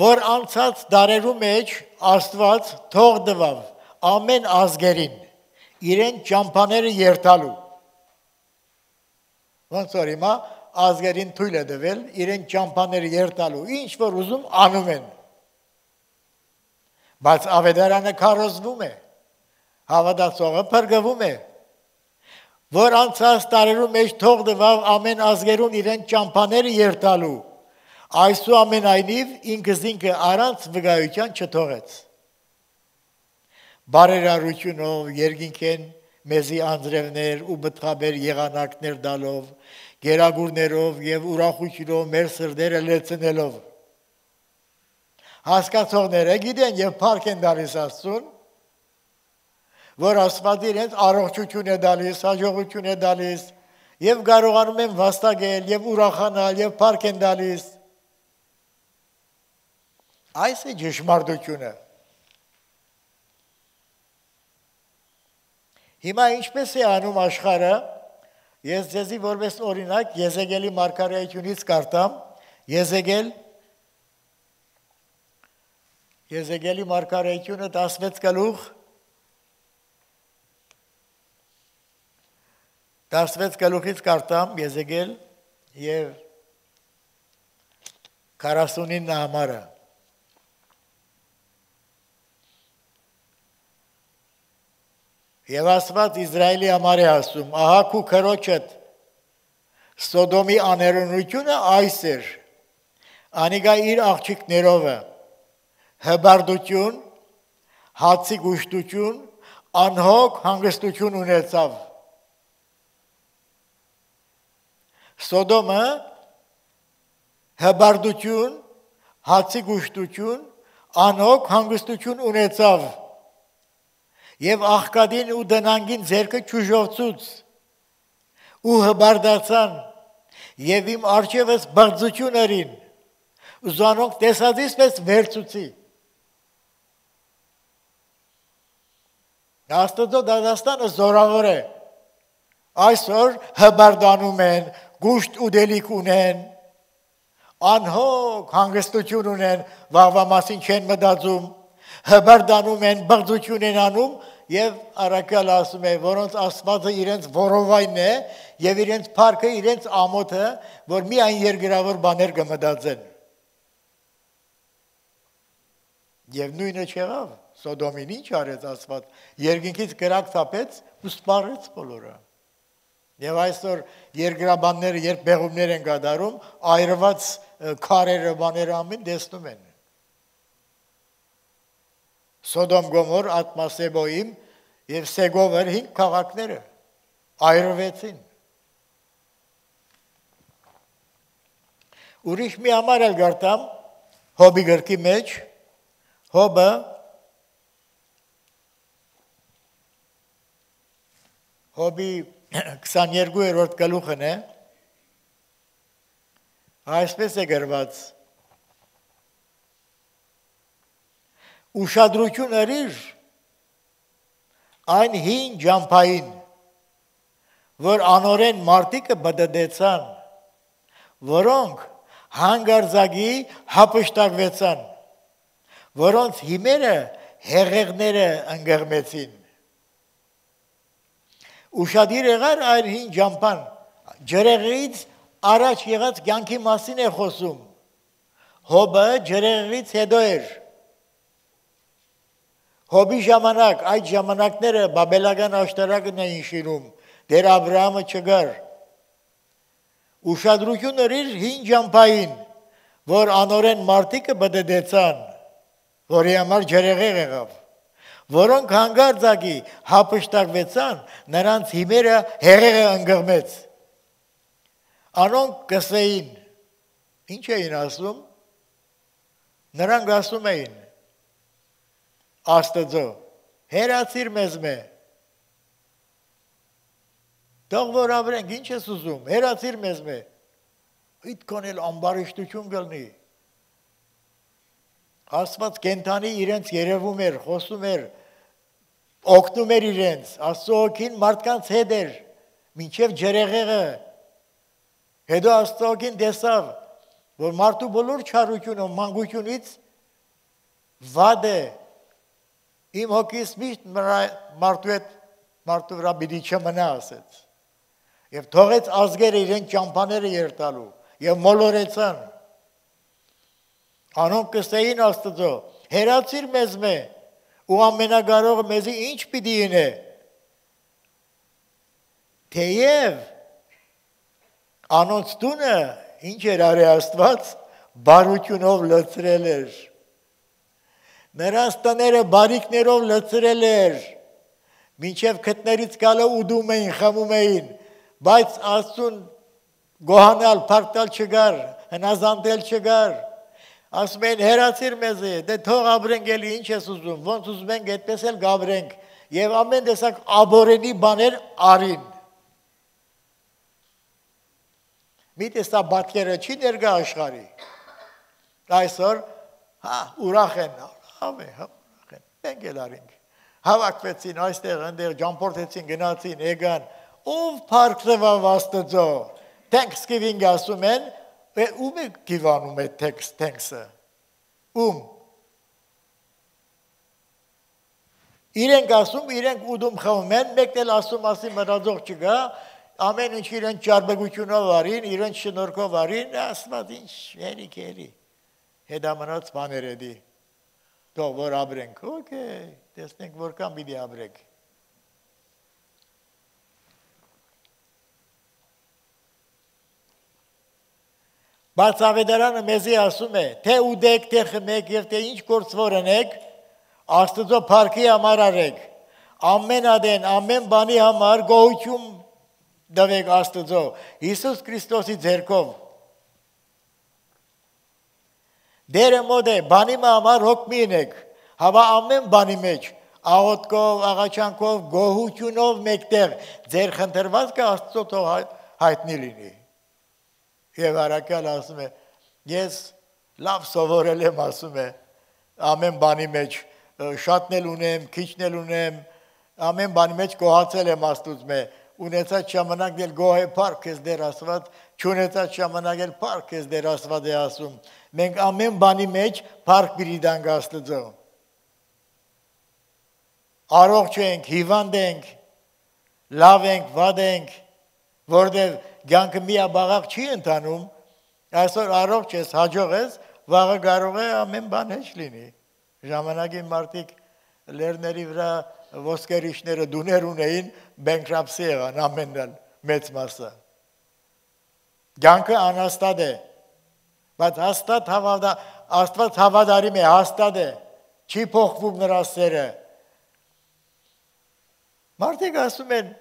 որ անցած դարերու մեջ Աստված թող դվավ ամեն ազգերին իրեն ճամփաները երթալու։ Ոնց որ հիմա ազգերին թույլ է դվել իրեն ճամփաները երթալու, ինչ որ ուզում անում են։ Բայց ավետարանը քարոզվում է։ Հավատացողը փրկվում է։ Որ անցած տարերու մեջ թող դվավ ամեն ազգերուն իրեն ճամփաները երթալու։ Այսու ամենայնիվ ինքս ինքը առանց վկայության չթողեց բարերարությունով երկինքեն մեզի անձրևներ ու բթխաբեր եղանակներ դալով, գերագուրներով եւ ուրախությունով մեր սրդերը լեցնելով։ Հասկացողները գիտեն եւ փառք են դալիս Աստծուն, որ Աստված իրենց առողջություն է դալիս, հաջողություն է դալիս եւ կարողանում են վաստակել եւ ուրախանալ եւ փառք են դալիս։ Այս է ճշմարտությունը։ Հիմա ինչպես է անում աշխարհը, ես ձեզի որպես օրինակ Եզեգելի մարգարեությունից կարտամ, Եզեգել Եզեգելի մարգարեությունը 16 գլուխ 16 գլուխից կարտամ Եզեգել եւ 49 համարը Եվ Աստված Իսրայելի համար է ասում. ահա քու քրոջդ Սոդոմի աներունությունը այս էր։ Անիգա իր աղջիկներով է հբարդություն, հացի գուշտություն, անհոգ հանգստություն ունեցավ։ Սոդոմը հբարդություն, հացի գուշտություն, անհոգ հանգստություն ունեցավ եւ աղկադին ու դնանգին ձերքը ճուժովցուց ու հբարդացան եւ իմ արջևս բարձություներին ուզանոք տեսածից պես վերցուցի Աստծո դատաստանը զորավոր է այսօր հբարդանում են գուշտ ուդելիք ունեն անհոգ հանգստություն ունեն վաղվա մասին չեն մտածում հբարդանում են, բղձություն են անում եւ առաքյալ ասում է, որոնց Աստվածը իրենց որովայնն է եւ իրենց փառքը իրենց ամոթը, որ միայն երկրավոր բաներ կմտածեն։ Եվ նույնը չեղավ Սոդոմին ինչ արեց Աստված, երկինքից գրակ թափեց ու սպառեց բոլորը։ Եվ այսօր երկրաբանները երբ բեղումներ են կատարում, այրված քարերը բաները ամեն տեսնում են։ Սոդոմ Գոմոր, Ատմասեբոյիմ եւ Սեգովեր 5 քաղաքները այրվեցին։ Ուրիշ մի համար էլ գարտամ հոբի գրքի մեջ հոբը հոբի 22-րդ գլուխն է այսպես է գրված ուշադրություն ըրիր այն հին ջամփային որ անորեն մարտիկը բդդեցան որոնք հանգարձակի հապշտակվեցան որոնց հիմերը հեղեղները ընկղմեցին ուշադիր եղար այն հին ջամփան ջրեղից առաջ եղած կյանքի մասին է խոսում հոբը ջրեղից հետո էր Հոբի ժամանակ այդ ժամանակները բաբելական աշտարակն էին շիրում, դեր Աբրահամը չգար։ Ուշադրություն ըրիր հին ջամփային, որ անորեն մարտիկը բդդեցան, որի համար ջրեղեղ եղավ, որոնք հանգարձակի հապշտակվեցան, նրանց հիմերը հեղեղը ընկղմեց։ Անոնք կսեին, ինչ էին ասում։ Նրանք ասում էին Աստծո հերացիր մեզ մե. Դող որ ապրենք ինչ ես ուզում հերացիր մեզ մե. Այդքան էլ ամբարիշտություն գլնի Աստված կենթանի իրենց երևում էր, խոսում էր, օգնում էր իրենց, Աստծո օքին մարդկանց հետ էր, մինչև ջրեղեղը։ Հետո Աստծո օքին տեսավ, որ մարդու բոլոր չարությունը մանկությունից վադ է, Իմ հոգիս միշտ մարդու հետ մարդու վրա պիտի չմնա ասեց։ Եվ թողեց ազգերը իրեն ճամփաները երտալու եւ մոլորեցան։ Անոնք կստեին Աստծո, հերացիր մեզ մե ու ամենագարողը մեզի ինչ պիտի ինե։ Թեև անոնց տունը ինչ էր արի Աստված բարությունով լցրել էր Նրանց տները բարիկներով լցրել էր, մինչև քտներից գալը ուդում էին, խմում էին, բայց Աստծուն գոհանալ, փարտալ չգար, հնազանդել չգար։ Ասում են հերացիր մեզ, դե թող ապրենք էլի ինչ ես ուզում, ոնց ուզում ենք այդպես էլ գաբրենք եւ ամեն տեսակ աբորենի բաներ արին։ Մի տեսա բատկերը չի ներկա աշխարի։ Այսօր հա ուրախ են Հավ է, հավ, մենք էլ արինք։ Հավաքվեցին այստեղ, այնտեղ ջամփորդեցին, գնացին, եկան, ով փառքվավ Աստծո։ Thanksgiving ասում են, ում է գիվանում է text thanks-ը։ Ում։ Իրենք ասում, իրենք ուդում խմում են, մեկն էլ ասում, ասի մտածող չկա, ամեն ինչ իրեն ճարբեգությունով արին, իրեն շնորհքով արին, ասված ինչ, հերիք էլի։ Հետամնաց բաներ էդի։ Թող որ ապրենք, օքեյ, տեսնենք որքան պիտի ապրենք։ Բայց ավետարանը մեզի ասում է, թե ուդեք, թե խմեք եւ թե ինչ գործ-որ ընեք, Աստծո փառքի համար արեք։ Ամեն ադեն, ամեն բանի համար գոհություն դվեք Աստծո Հիսուս Քրիստոսի ձեռքով Դերը մոդ է, բանի համար հոգ մի ինեք, հավա ամեն բանի մեջ, աղոտքով, աղաչանքով, գոհությունով մեկտեղ, ձեր խնդրված կա աստծո թող հայտնի լինի։ Եվ արակյալ ասում է, ես լավ սովորել եմ, ասում է, ամեն բանի մեջ շատնել ունեմ, քիչնել ունեմ, ամեն բանի մեջ գոհացել եմ աստուծո մե, ունեցած ժամանակ դել գոհ է փառք ես դեր ասված, չունեցած ժամանակ էլ փառք ես դեր ասված է ասում մենք ամեն բանի մեջ փառք բրիդանք Աստծո։ Առողջ ենք, հիվանդ ենք, լավ ենք, վատ ենք, որտեղ ցանկը միաբաղաղ չի ընթանում, այսօր առողջ ես, հաջող ես, վաղը կարող է ամեն բան հեչ լինի։ Ժամանակի մարդիկ լերների վրա ոսկերիչները դուներ ունեին, բանկրապսի եղան ամենն մեծ մասը։ Ցանկը անաստատ է, Բայց հաստատ հավատա Աստված հավատարիմ է, հաստատ է։ Չի փոխվում նրա սերը։ Մարդիկ ասում են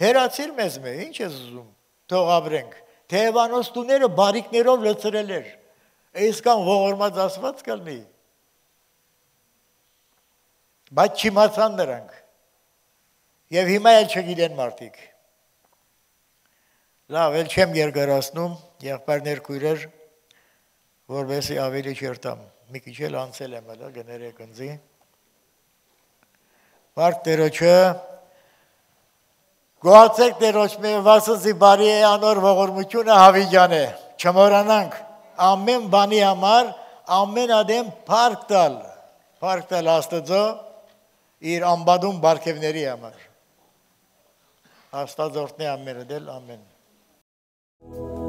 Հերացիր մեզ մե, ինչ ես ուզում։ Թող ապրենք։ Թեևանոս տուները բարիկներով լցրել էր։ Այսքան ողորմած ասված կլնի։ Բայց չիմացան նրանք։ Եվ հիմա էլ չգիտեն մարդիկ։ Լավ, էլ չեմ երկարացնում, եղբայրներ քույրեր, որովհետեւ ավելի չերտամ։ Մի քիչ էլ անցել եմ հələ գներեք ընձի։ Մարդ Տերոջը Գոհացեք Տերոջ մեր վասնզի բարի է անոր ողորմությունը հավիճան է։ Չմոռանանք ամեն բանի համար ամեն ադեմ փառք տալ։ Փառք տալ Աստծո իր ամբադում բարգևների համար։ Աստված օրհնի ամենը դել ամեն։ you